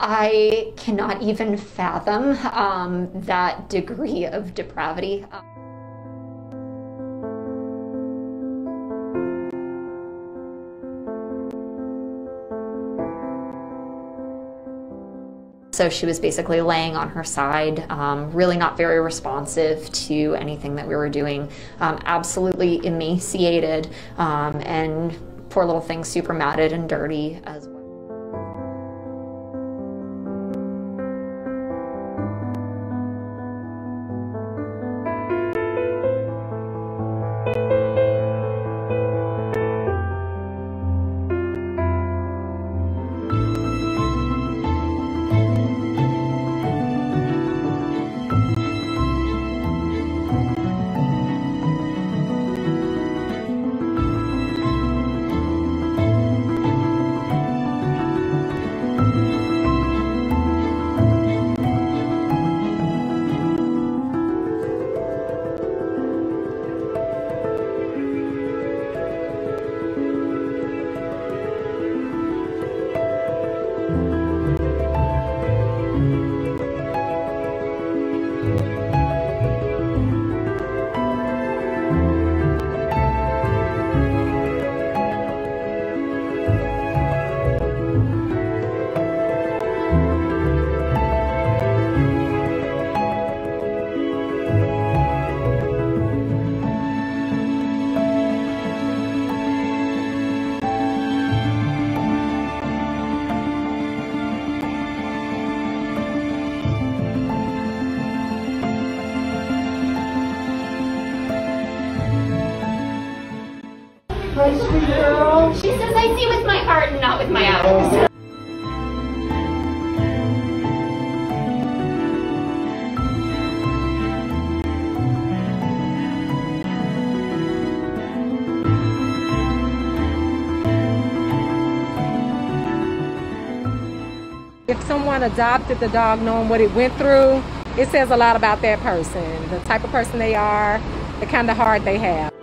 I cannot even fathom um, that degree of depravity. So she was basically laying on her side, um, really not very responsive to anything that we were doing, um, absolutely emaciated, um, and poor little thing super matted and dirty as well. Girl. She says I see with my heart and not with my eyes. If someone adopted the dog knowing what it went through, it says a lot about that person, the type of person they are, the kind of heart they have.